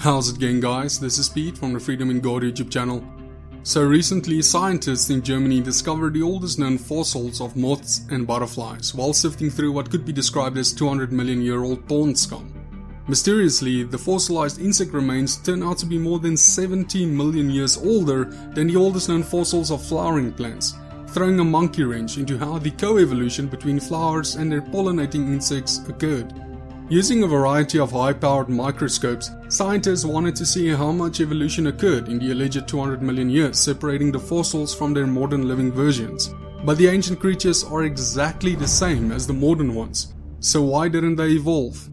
How's it going guys? This is Peet from the Freedom in God YouTube channel. So recently, scientists in Germany discovered the oldest known fossils of moths and butterflies while sifting through what could be described as 200 million year old pond scum. Mysteriously, the fossilized insect remains turn out to be more than 70 million years older than the oldest known fossils of flowering plants, throwing a monkey wrench into how the co-evolution between flowers and their pollinating insects occurred. Using a variety of high-powered microscopes, scientists wanted to see how much evolution occurred in the alleged 200 million years separating the fossils from their modern living versions. But the ancient creatures are exactly the same as the modern ones, so why didn't they evolve?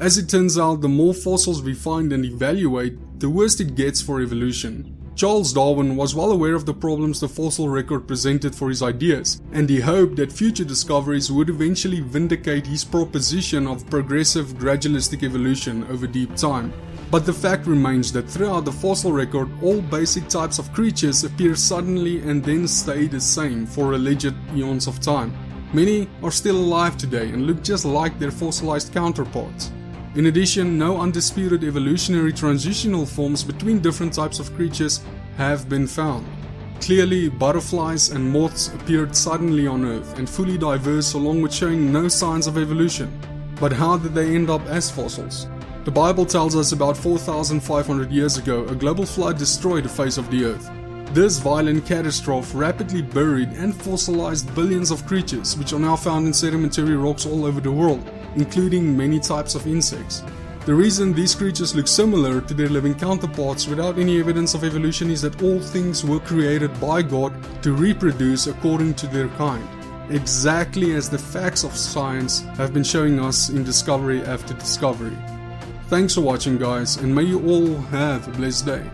As it turns out, the more fossils we find and evaluate, the worse it gets for evolution. Charles Darwin was well aware of the problems the fossil record presented for his ideas, and he hoped that future discoveries would eventually vindicate his proposition of progressive gradualistic evolution over deep time. But the fact remains that throughout the fossil record, all basic types of creatures appear suddenly and then stay the same for alleged eons of time. Many are still alive today and look just like their fossilized counterparts. In addition, no undisputed evolutionary transitional forms between different types of creatures have been found. Clearly, butterflies and moths appeared suddenly on Earth and fully diverse along with showing no signs of evolution. But how did they end up as fossils? The Bible tells us about 4,500 years ago a global flood destroyed the face of the Earth. This violent catastrophe rapidly buried and fossilized billions of creatures which are now found in sedimentary rocks all over the world including many types of insects. The reason these creatures look similar to their living counterparts without any evidence of evolution is that all things were created by God to reproduce according to their kind, exactly as the facts of science have been showing us in discovery after discovery. Thanks for watching guys and may you all have a blessed day.